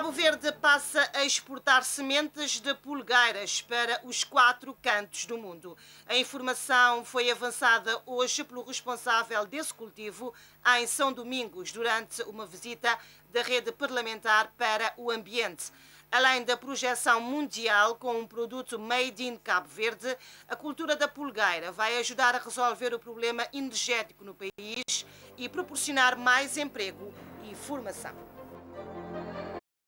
Cabo Verde passa a exportar sementes de pulgueiras para os quatro cantos do mundo. A informação foi avançada hoje pelo responsável desse cultivo em São Domingos, durante uma visita da rede parlamentar para o ambiente. Além da projeção mundial com um produto made in Cabo Verde, a cultura da pulgueira vai ajudar a resolver o problema energético no país e proporcionar mais emprego e formação.